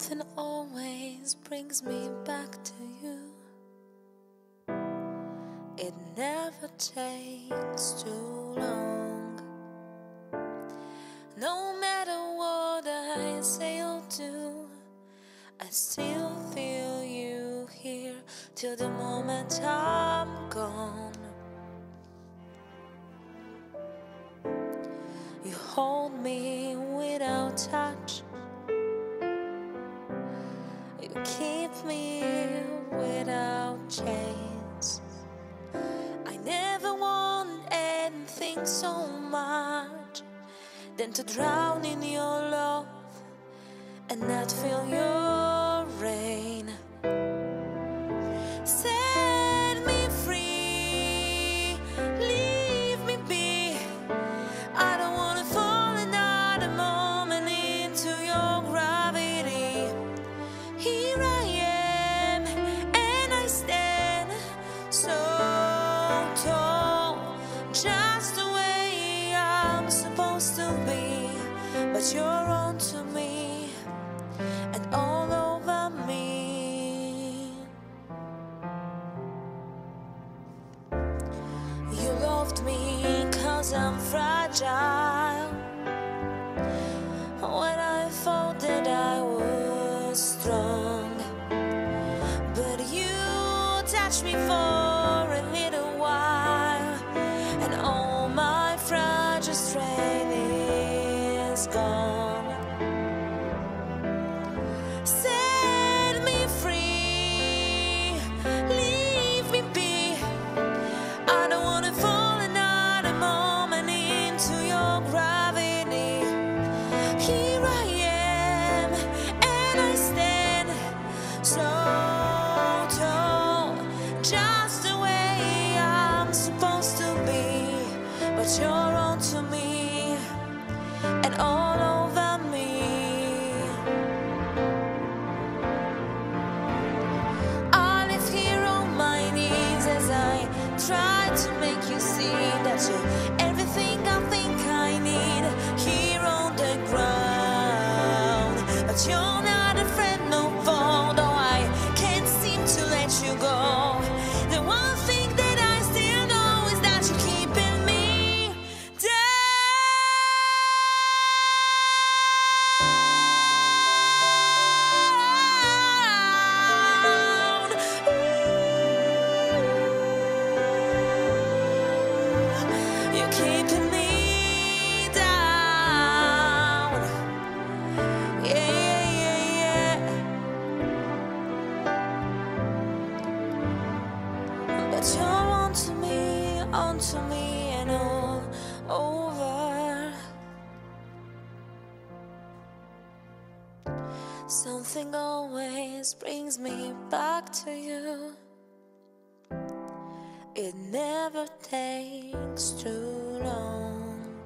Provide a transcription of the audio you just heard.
Something always brings me back to you. It never takes too long. No matter what I say or do, I still feel you here till the moment I'm gone. You hold me Keep me without chains. I never want anything so much than to drown in your love and not feel your rain. Just the way I'm supposed to be. But you're on to me and all over me. You loved me cause I'm fragile. Here 저 But you're onto me, onto me, and all over. Something always brings me back to you. It never takes too long.